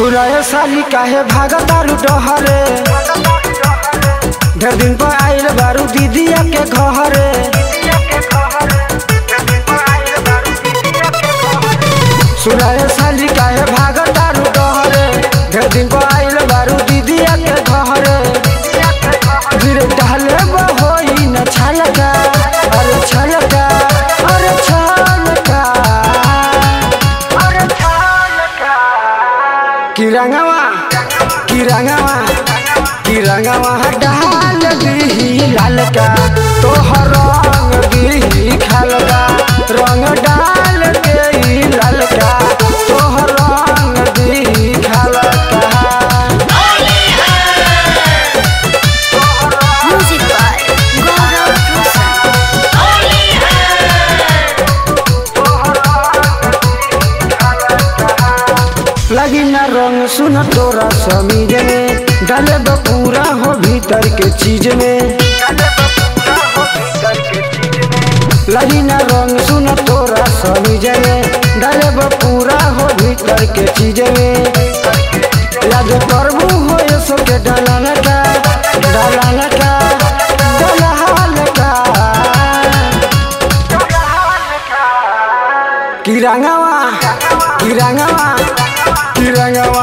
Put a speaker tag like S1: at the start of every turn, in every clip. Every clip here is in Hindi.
S1: सुरय साली काहे भागतारू डहरे? ढेर दिन पर आइल बारू दीदिया के घरे। किरंगवा किरंगवा डाल सुन तोरा समीज में डाले पूरा हो भीतर के चीज़ में लगी न रंग सुन तोरा समीज में डाले पूरा हो भीतर के चीज़ में लगे प्रभु हो यसो के डाला लगा डाला लगा डाला लगा किरंगवा किरंगवा किरंगवा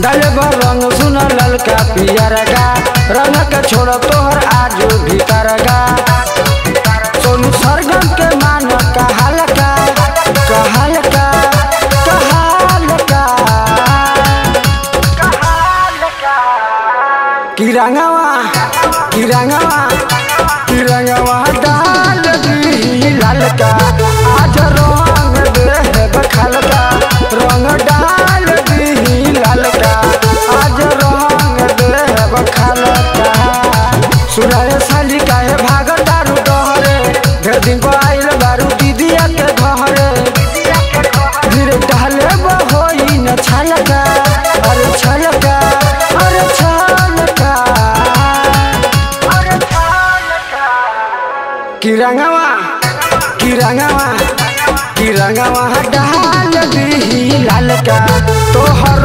S1: डाले रंग सुन ललका, पियर का रंग के छोर तोहर आज भीतर का सोनू सरगम के मान का कहल का कहल का किरंगवा किरंगवा डाल दी लालका। किरंगवा किरंगवा किरंगवा डाल दी लालका तोहर